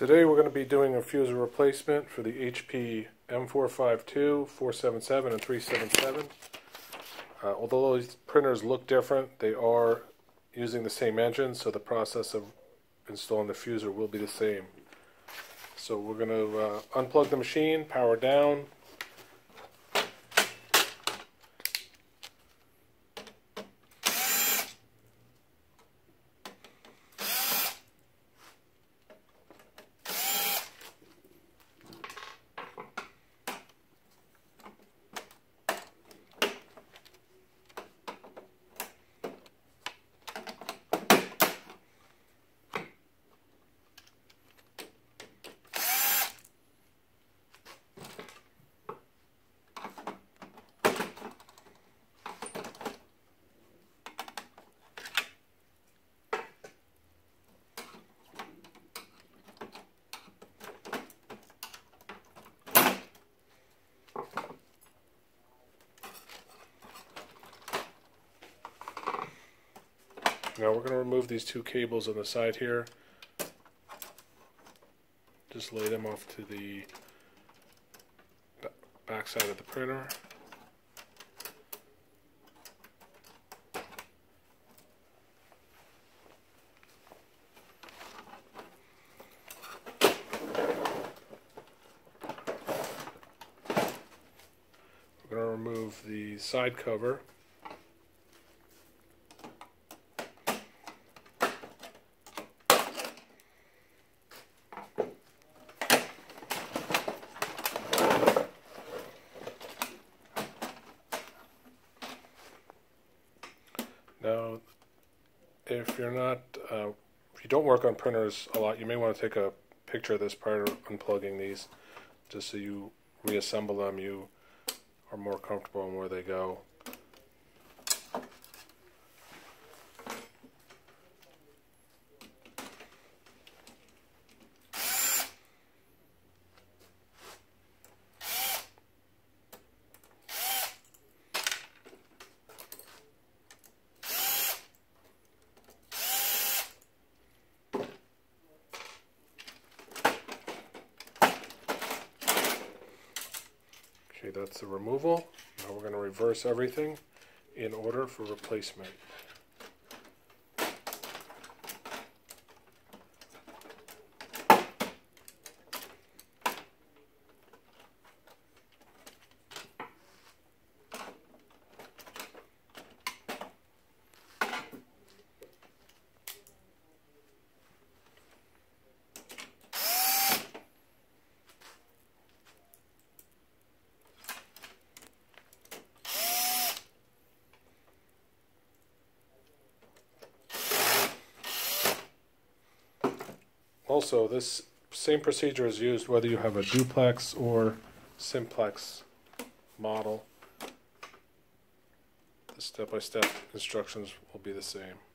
Today we're going to be doing a fuser replacement for the HP M452, 477, and 377. Uh, although these printers look different, they are using the same engine, so the process of installing the fuser will be the same. So we're going to uh, unplug the machine, power down, Now we're going to remove these two cables on the side here. Just lay them off to the back side of the printer. We're going to remove the side cover. Now, if you're not, uh, if you don't work on printers a lot, you may want to take a picture of this prior to unplugging these, just so you reassemble them, you are more comfortable in where they go. Okay, that's the removal. Now we're going to reverse everything in order for replacement. Also, this same procedure is used whether you have a duplex or simplex model. The step-by-step -step instructions will be the same.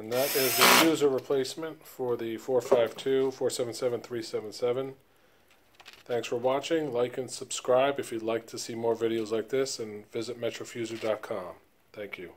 And that is the fuser replacement for the 452 477 377. Thanks for watching. Like and subscribe if you'd like to see more videos like this, and visit metrofuser.com. Thank you.